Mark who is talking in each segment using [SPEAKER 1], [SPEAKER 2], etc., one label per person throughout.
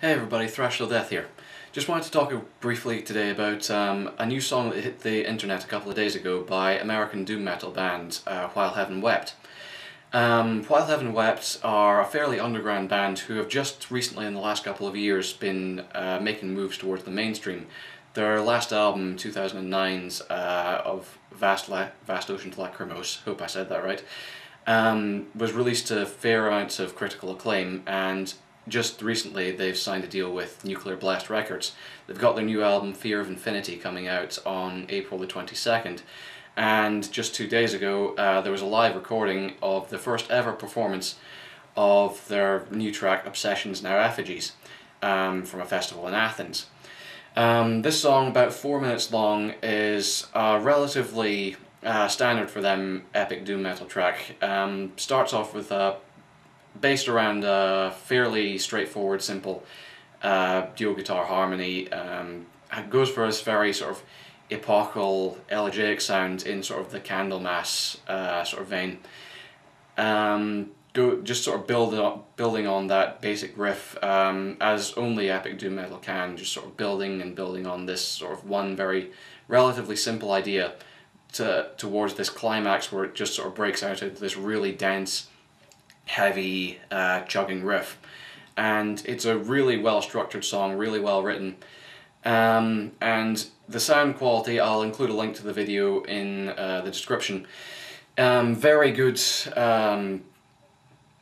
[SPEAKER 1] Hey everybody, Thrash Till Death here. Just wanted to talk briefly today about um, a new song that hit the internet a couple of days ago by American doom metal band uh, While Heaven Wept. Um, While Heaven Wept are a fairly underground band who have just recently in the last couple of years been uh, making moves towards the mainstream. Their last album, 2009's uh, of Vast, La Vast Ocean to Lachrymose, hope I said that right, um, was released to fair amounts of critical acclaim and just recently they've signed a deal with Nuclear Blast Records. They've got their new album Fear of Infinity coming out on April the 22nd and just two days ago uh, there was a live recording of the first ever performance of their new track Obsessions Now Effigies um, from a festival in Athens. Um, this song, about four minutes long, is uh, relatively uh, standard for them epic doom metal track. Um, starts off with a based around a fairly straightforward, simple uh, dual guitar harmony. Um, goes for this very sort of epochal, elegiac sound in sort of the Candlemass uh, sort of vein. Um, go just sort of build up, building on that basic riff um, as only epic doom metal can, just sort of building and building on this sort of one very relatively simple idea to towards this climax where it just sort of breaks out into this really dense heavy uh, chugging riff. And it's a really well structured song, really well written. Um, and the sound quality, I'll include a link to the video in uh, the description. Um, very good um,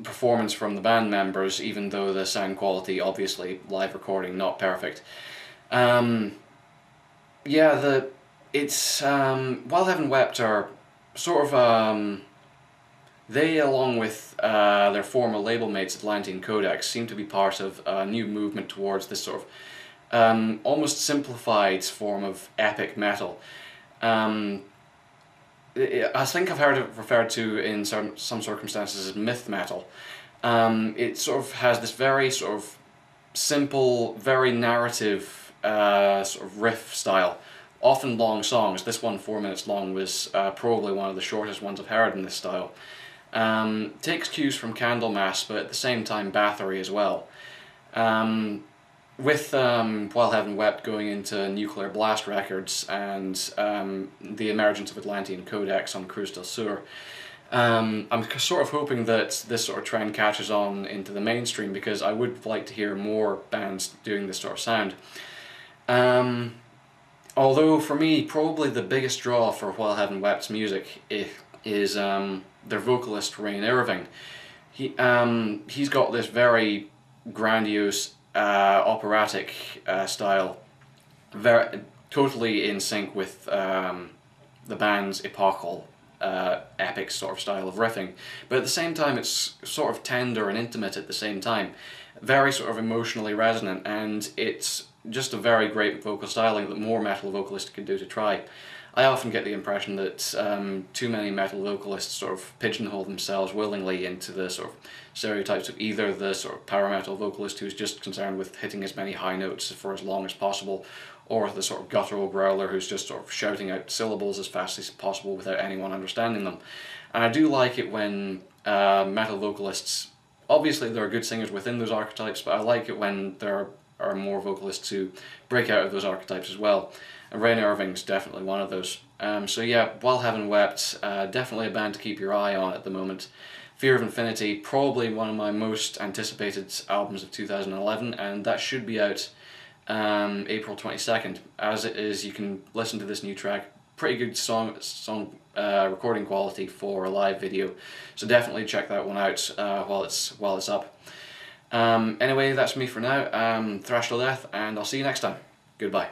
[SPEAKER 1] performance from the band members, even though the sound quality, obviously, live recording, not perfect. Um, yeah, the it's um, While Heaven Wept are sort of um, they, along with uh, their former label mates Atlantean Kodex, seem to be part of a new movement towards this sort of um, almost simplified form of epic metal. Um, I think I've heard it referred to in some, some circumstances as myth metal. Um, it sort of has this very sort of simple, very narrative uh, sort of riff style. Often long songs. This one, four minutes long, was uh, probably one of the shortest ones I've heard in this style. Um, takes cues from Candlemass, but at the same time Bathory as well. Um, with um, While Heaven Wept going into Nuclear Blast Records and um, the emergence of Atlantean Kodex on Cruz del Sur, um, I'm sort of hoping that this sort of trend catches on into the mainstream because I would like to hear more bands doing this sort of sound. Um, although for me, probably the biggest draw for While Heaven Wept's music is um, their vocalist Rain Irving. He um, he's got this very grandiose uh, operatic uh, style, very totally in sync with um, the band's epochal uh, epic sort of style of riffing. But at the same time, it's sort of tender and intimate at the same time, very sort of emotionally resonant, and it's just a very great vocal styling that more metal vocalists could do to try. I often get the impression that um, too many metal vocalists sort of pigeonhole themselves willingly into the sort of stereotypes of either the sort of power metal vocalist who's just concerned with hitting as many high notes for as long as possible, or the sort of guttural growler who's just sort of shouting out syllables as fast as possible without anyone understanding them. And I do like it when uh, metal vocalists, obviously there are good singers within those archetypes, but I like it when there are, are more vocalists who break out of those archetypes as well and Rain Irving's definitely one of those. Um, so yeah, While Heaven Wept, uh, definitely a band to keep your eye on at the moment. Fear of Infinity, probably one of my most anticipated albums of 2011, and that should be out um, April 22nd. As it is, you can listen to this new track. Pretty good song song uh, recording quality for a live video, so definitely check that one out uh, while it's while it's up. Um, anyway, that's me for now. Um, Thrash till death, and I'll see you next time. Goodbye.